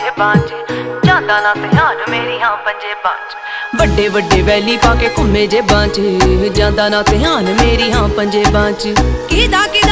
ਜੇਬਾਂ ਜਾਂਦਾ ਨਾ ਧਿਆਨ ਮੇਰੀ ਹਾਂ ਪੰਜੇਬਾਂ ਵੱਡੇ ਵੱਡੇ ਵੈਲੀ ਪਾ ਕੇ ਘੁੰਮੇ ਜੇਬਾਂ 'ਚ ਜਾਂਦਾ ਨਾ ਧਿਆਨ ਮੇਰੀ ਹਾਂ ਪੰਜੇਬਾਂ 'ਚ ਕਿਦਾ ਕਿਦਾ